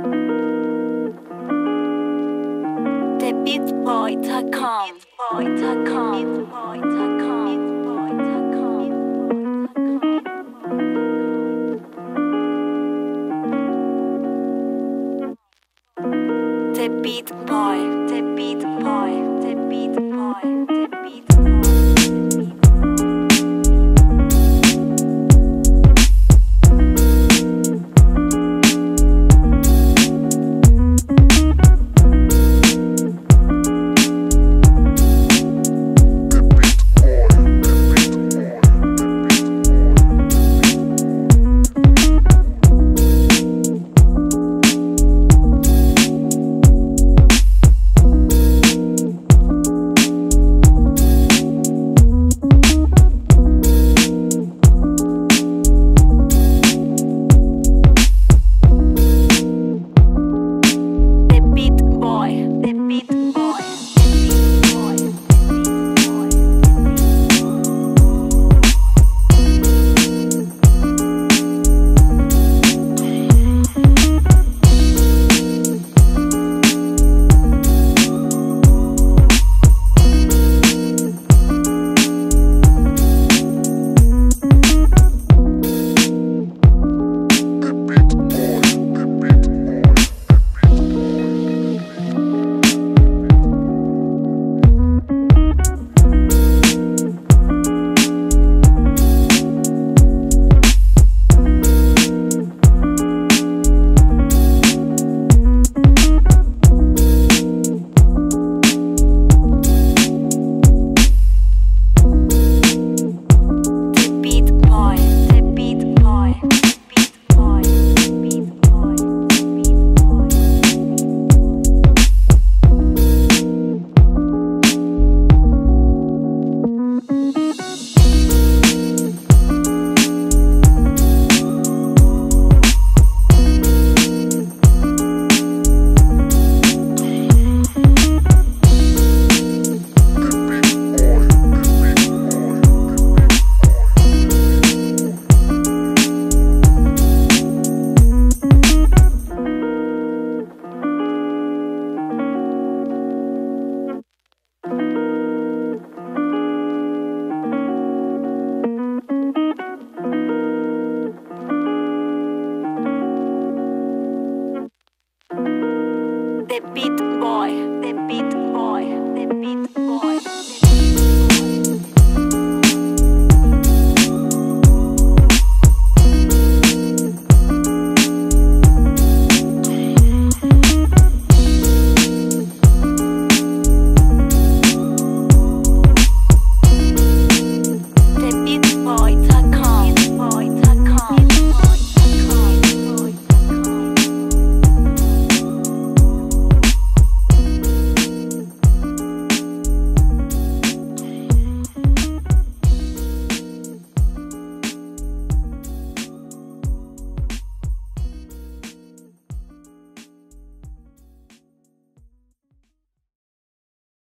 The Beat Boy, The Beat Boy, The Beat Boy, boy, the beat boy, the beat boy.